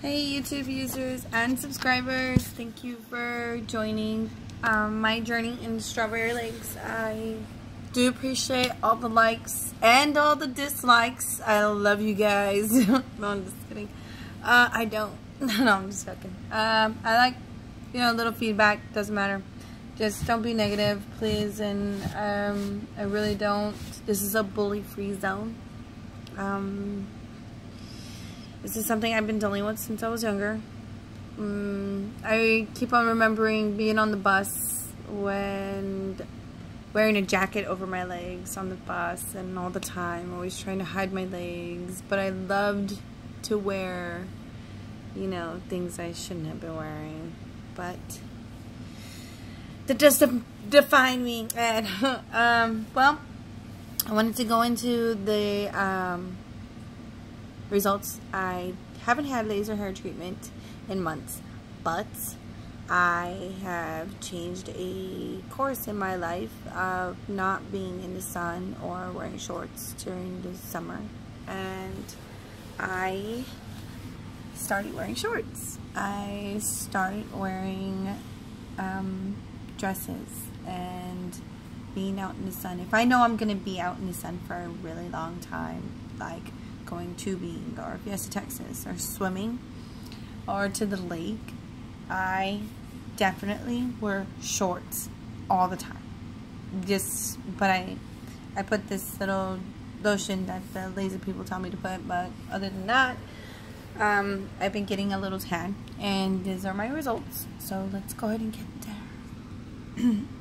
Hey YouTube users and subscribers, thank you for joining um, my journey in strawberry legs. I do appreciate all the likes and all the dislikes. I love you guys. no, I'm just kidding. Uh, I don't. no, I'm just joking. Um, I like, you know, a little feedback. Doesn't matter. Just don't be negative, please. And um, I really don't. This is a bully-free zone. Um, this is something I've been dealing with since I was younger. Um, I keep on remembering being on the bus when wearing a jacket over my legs on the bus and all the time, always trying to hide my legs. But I loved to wear, you know, things I shouldn't have been wearing. But that doesn't define me. And, um, well, I wanted to go into the um, results. I haven't had laser hair treatment in months, but I have changed a course in my life of not being in the sun or wearing shorts during the summer. And I started wearing shorts. I started wearing um, dresses and being out in the sun. If I know I'm going to be out in the sun for a really long time, like going tubing or Fiesta, Texas or swimming or to the lake, I definitely wear shorts all the time. Just, but I, I put this little lotion that the laser people tell me to put, but other than that, um, I've been getting a little tan, and these are my results. So let's go ahead and get there.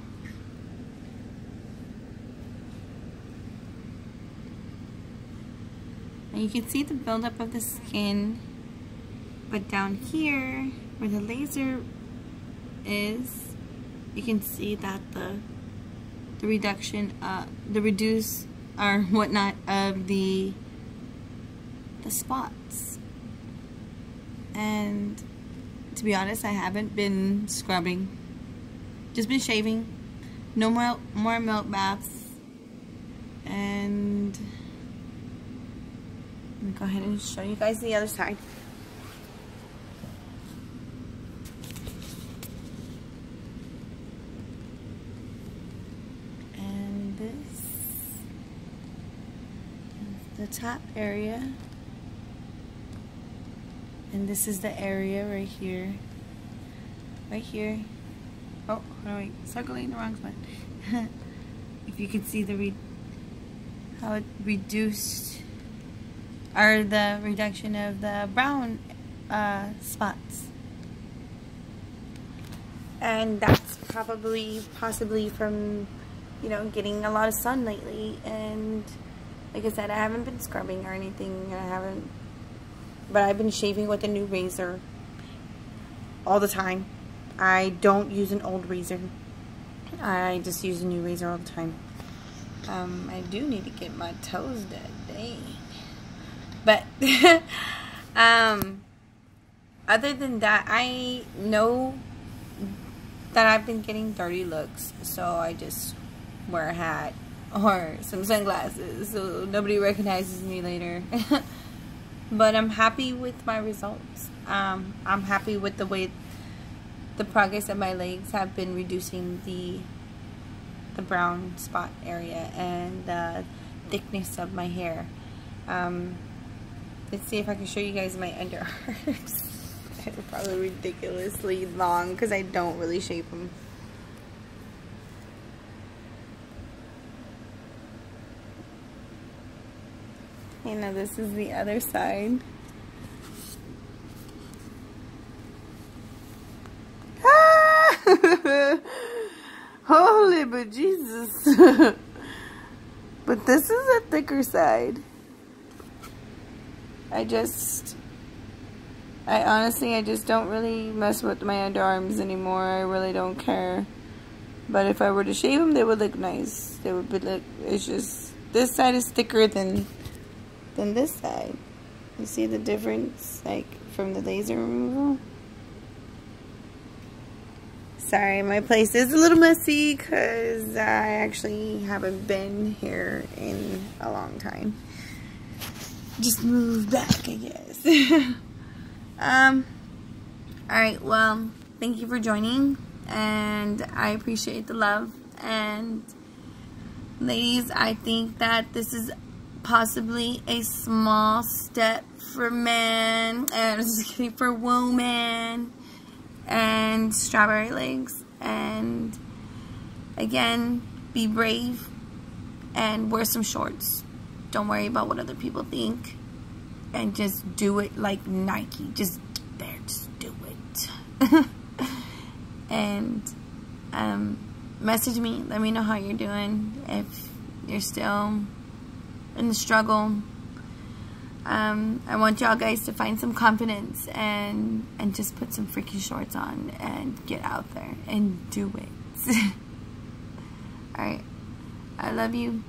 And you can see the buildup of the skin. But down here, where the laser is, you can see that the the reduction, uh, the reduce or whatnot of the the spots. And to be honest, I haven't been scrubbing. Just been shaving. No more more milk baths. And let me go ahead and show you guys the other side. And this is the top area. And this is the area right here. Right here. Oh, wait, circling the wrong spot. if you can see the how it reduced are the reduction of the brown uh, spots. And that's probably, possibly from, you know, getting a lot of sun lately. And like I said, I haven't been scrubbing or anything. I haven't, but I've been shaving with a new razor all the time. I don't use an old razor. I just use a new razor all the time. Um, I do need to get my toes done. Dang. But um, other than that, I know that I've been getting dirty looks, so I just wear a hat or some sunglasses so nobody recognizes me later. but I'm happy with my results. Um, I'm happy with the way the progress of my legs have been reducing the the brown spot area and the thickness of my hair. Um, Let's see if I can show you guys my underarms. They're probably ridiculously long because I don't really shape them. You know, this is the other side. Holy but Jesus. but this is a thicker side. I just, I honestly, I just don't really mess with my underarms anymore. I really don't care. But if I were to shave them, they would look nice. They would be look, it's just, this side is thicker than, than this side. You see the difference, like, from the laser removal? Sorry, my place is a little messy because I actually haven't been here in a long time just move back, I guess. Um, alright, well, thank you for joining. And I appreciate the love. And ladies, I think that this is possibly a small step for men. And just kidding, for women. And strawberry legs. And again, be brave and wear some shorts. Don't worry about what other people think. And just do it like Nike. Just there, just do it. and um, message me. Let me know how you're doing. If you're still in the struggle. Um, I want y'all guys to find some confidence and and just put some freaky shorts on and get out there and do it. Alright. I love you.